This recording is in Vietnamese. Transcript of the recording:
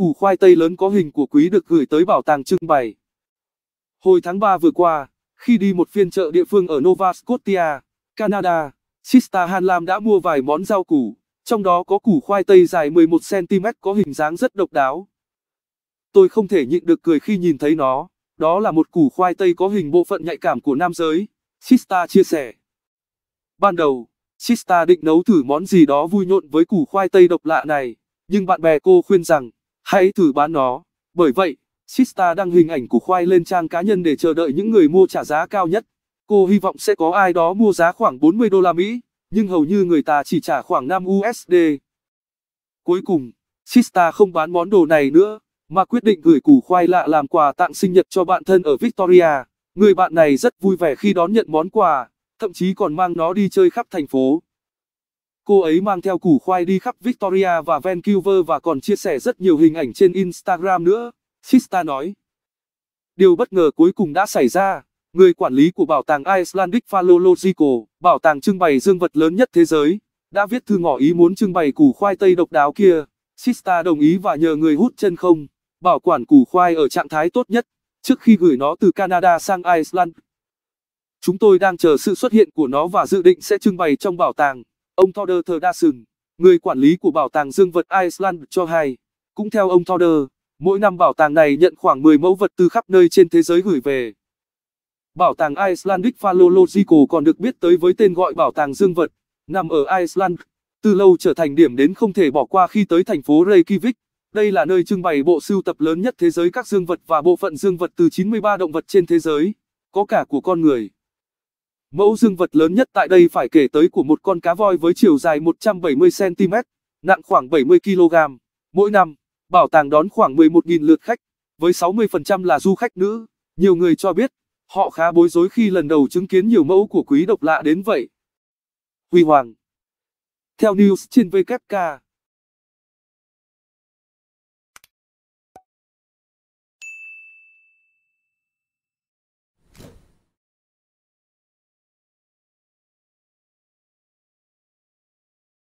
củ khoai tây lớn có hình của quý được gửi tới bảo tàng trưng bày. Hồi tháng 3 vừa qua, khi đi một phiên chợ địa phương ở Nova Scotia, Canada, Sista Hanlam đã mua vài món rau củ, trong đó có củ khoai tây dài 11cm có hình dáng rất độc đáo. Tôi không thể nhịn được cười khi nhìn thấy nó, đó là một củ khoai tây có hình bộ phận nhạy cảm của nam giới, Sista chia sẻ. Ban đầu, Sista định nấu thử món gì đó vui nhộn với củ khoai tây độc lạ này, nhưng bạn bè cô khuyên rằng, hãy thử bán nó. Bởi vậy, Sista đăng hình ảnh củ khoai lên trang cá nhân để chờ đợi những người mua trả giá cao nhất. Cô hy vọng sẽ có ai đó mua giá khoảng 40 đô la Mỹ, nhưng hầu như người ta chỉ trả khoảng 5 USD. Cuối cùng, Sista không bán món đồ này nữa, mà quyết định gửi củ khoai lạ làm quà tặng sinh nhật cho bạn thân ở Victoria. Người bạn này rất vui vẻ khi đón nhận món quà, thậm chí còn mang nó đi chơi khắp thành phố. Cô ấy mang theo củ khoai đi khắp Victoria và Vancouver và còn chia sẻ rất nhiều hình ảnh trên Instagram nữa, Sista nói. Điều bất ngờ cuối cùng đã xảy ra, người quản lý của bảo tàng Icelandic Phallological, bảo tàng trưng bày dương vật lớn nhất thế giới, đã viết thư ngỏ ý muốn trưng bày củ khoai tây độc đáo kia. Sista đồng ý và nhờ người hút chân không, bảo quản củ khoai ở trạng thái tốt nhất, trước khi gửi nó từ Canada sang Iceland. Chúng tôi đang chờ sự xuất hiện của nó và dự định sẽ trưng bày trong bảo tàng. Ông Thorder Thordarson, người quản lý của bảo tàng dương vật Iceland cho hay. Cũng theo ông Thorder, mỗi năm bảo tàng này nhận khoảng 10 mẫu vật từ khắp nơi trên thế giới gửi về. Bảo tàng Icelandic Phallological còn được biết tới với tên gọi bảo tàng dương vật, nằm ở Iceland, từ lâu trở thành điểm đến không thể bỏ qua khi tới thành phố Reykjavik. Đây là nơi trưng bày bộ sưu tập lớn nhất thế giới các dương vật và bộ phận dương vật từ 93 động vật trên thế giới, có cả của con người. Mẫu dương vật lớn nhất tại đây phải kể tới của một con cá voi với chiều dài 170cm, nặng khoảng 70kg. Mỗi năm, bảo tàng đón khoảng 11.000 lượt khách, với 60% là du khách nữ. Nhiều người cho biết, họ khá bối rối khi lần đầu chứng kiến nhiều mẫu của quý độc lạ đến vậy. Huy Hoàng Theo news trên WK